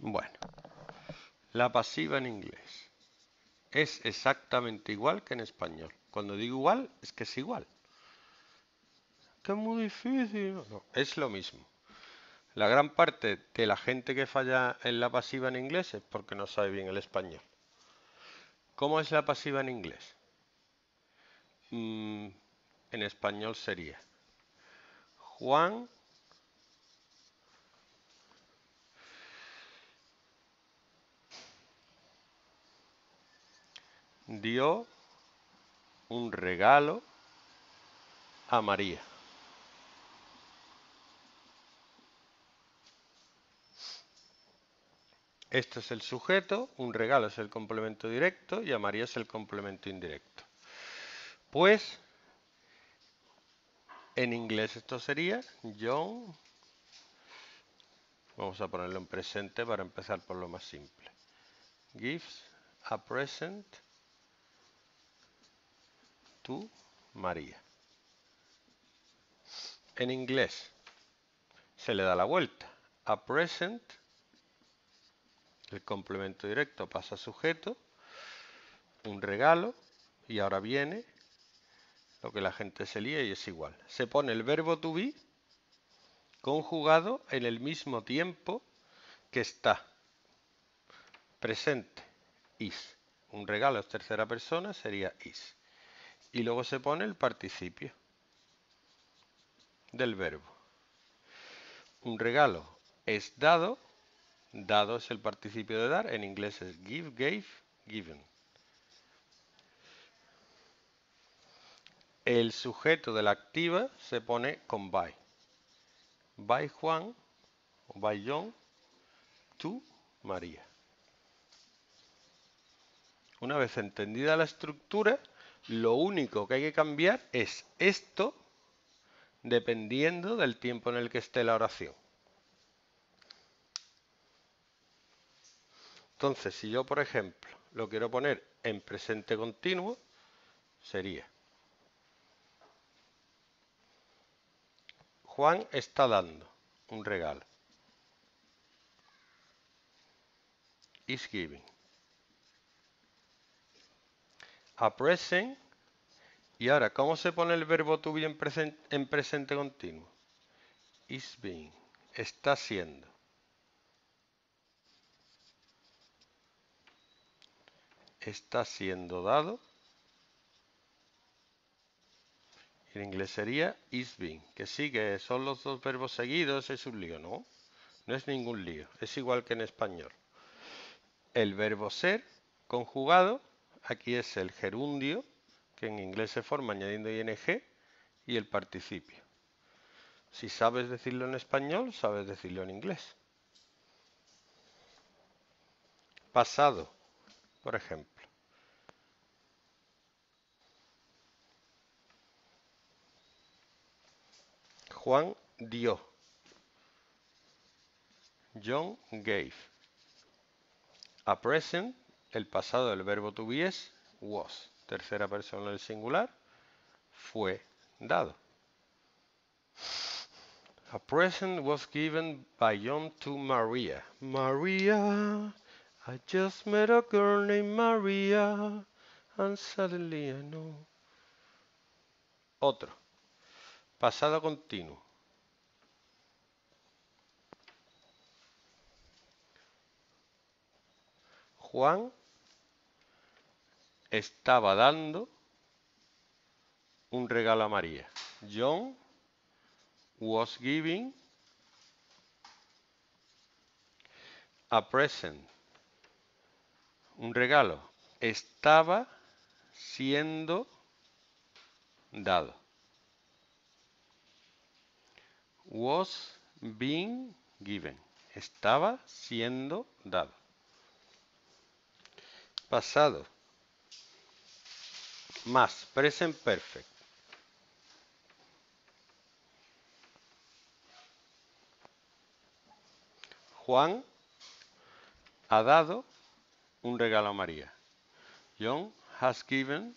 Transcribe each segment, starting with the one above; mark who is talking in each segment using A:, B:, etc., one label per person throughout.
A: Bueno, la pasiva en inglés es exactamente igual que en español. Cuando digo igual, es que es igual. Que es muy difícil. Es lo mismo. La gran parte de la gente que falla en la pasiva en inglés es porque no sabe bien el español. ¿Cómo es la pasiva en inglés? Mm, en español sería Juan dio un regalo a María. Este es el sujeto, un regalo es el complemento directo y a María es el complemento indirecto. Pues en inglés esto sería John. Vamos a ponerlo en presente para empezar por lo más simple. Gives a present to María. En inglés se le da la vuelta. A present, el complemento directo pasa a sujeto, un regalo, y ahora viene lo que la gente se lía y es igual. Se pone el verbo to be conjugado en el mismo tiempo que está presente, is. Un regalo es tercera persona, sería is. Y luego se pone el participio del verbo. Un regalo es dado, dado es el participio de dar, en inglés es give, gave, given. El sujeto de la activa se pone con by. By Juan o by John to María. Una vez entendida la estructura, lo único que hay que cambiar es esto dependiendo del tiempo en el que esté la oración. Entonces, si yo, por ejemplo, lo quiero poner en presente continuo, sería Juan está dando un regalo. Is giving. A present. Y ahora, ¿cómo se pone el verbo to be en, en presente continuo? Is being. Está siendo. Está siendo dado En inglés sería is being, que sí, que son los dos verbos seguidos, es un lío, ¿no? No es ningún lío, es igual que en español. El verbo ser conjugado, aquí es el gerundio, que en inglés se forma añadiendo ing, y el participio. Si sabes decirlo en español, sabes decirlo en inglés. Pasado, por ejemplo. Juan dio. John gave. A present, el pasado del verbo to be es was. Tercera persona del singular, fue dado. A present was given by John to Maria. Maria, I just met a girl named Maria, and suddenly I know. Otro. Pasado continuo. Juan estaba dando un regalo a María. John was giving a present. Un regalo. Estaba siendo dado. was being given. Estaba siendo dado. Pasado. Más present perfect. Juan ha dado un regalo a María. John has given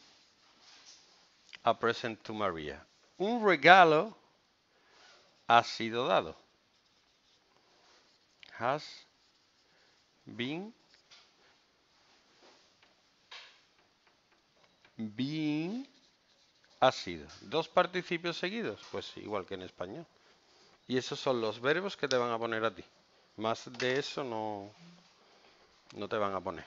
A: a present to Maria. Un regalo ha sido dado. Has Been. Been ha sido. ¿Dos participios seguidos? Pues igual que en español. Y esos son los verbos que te van a poner a ti. Más de eso no, no te van a poner.